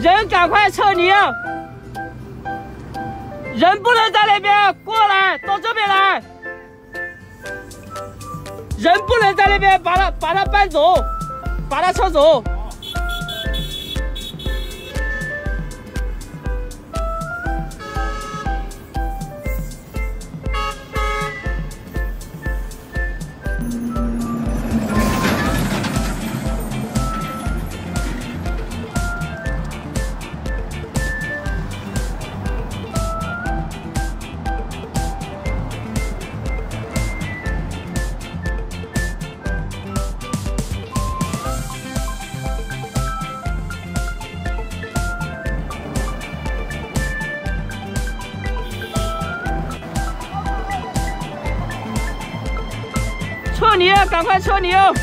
人赶快撤离！人不能在那边，过来，到这边来！人不能在那边，把他把他搬走，把他撤走。撤离，赶快撤离哦！